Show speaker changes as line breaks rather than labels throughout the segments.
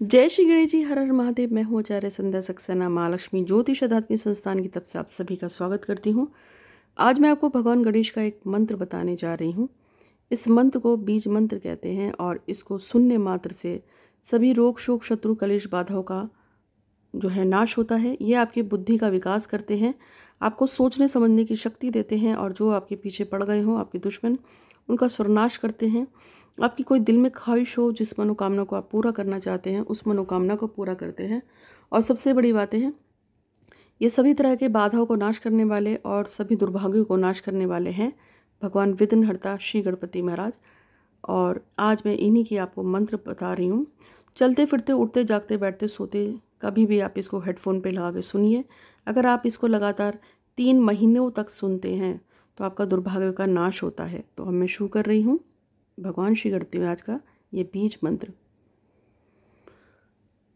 जय श्री गणेश जी, हर हर महादेव। मैं हूँ आचार्य संध्या सक्सेना महालक्ष्मी ज्योतिष अध्यात्मी संस्थान की तरफ़ से आप सभी का स्वागत करती हूँ। आज मैं आपको भगवान गणेश का एक मंत्र बताने जा रही हूँ। इस मंत्र को बीज मंत्र कहते हैं और इसको सुनने मात्र से सभी रोग, शोक, शत्रु, कलेश, बाधाओं का जो है नाश होता है। ये आपकी बुद्धि का विकास करते हैं, आपको सोचने, समझने की शक्ति देते हैं और जो आपके पीछे पड़ गए हों, आपके दुश्मन, उनका स्वर्नाश करते हैं। आपकी कोई दिल में ख्वाहिश हो, जिस मनोकामना को आप पूरा करना चाहते हैं, उस मनोकामना को पूरा करते हैं। और सबसे बड़ी बातें हैं, ये सभी तरह के बाधाओं को नाश करने वाले और सभी दुर्भाग्यों को नाश करने वाले हैं। भगवान विघ्नहर्ता श्री गणपति महाराज। और आज मैं इन्हीं की आपको मंत्र बता रही हूँ। चलते फिरते, उठते, जागते, बैठते, सोते, कभी भी आप इसको हेडफोन पे लगा के सुनिए। अगर आप इसको लगातार तीन महीनों तक सुनते हैं तो आपका दुर्भाग्य का नाश होता है। तो अब मैं शुरू कर रही हूँ। भगवान श्री गणपति आज का ये बीज मंत्र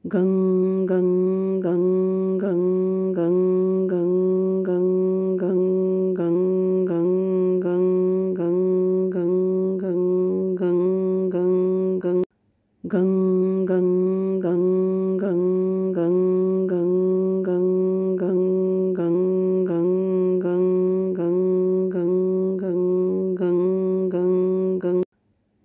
गंग गंग गंग गंग गंग गंग गंग गंग गंग गंग गंग गंग गंग गंग गंग गंग गंग गंग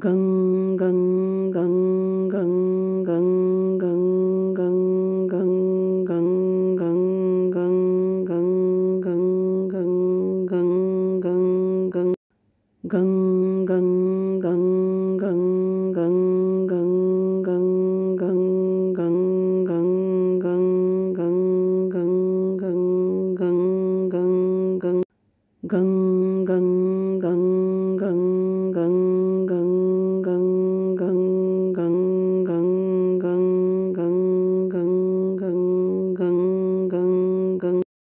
跟.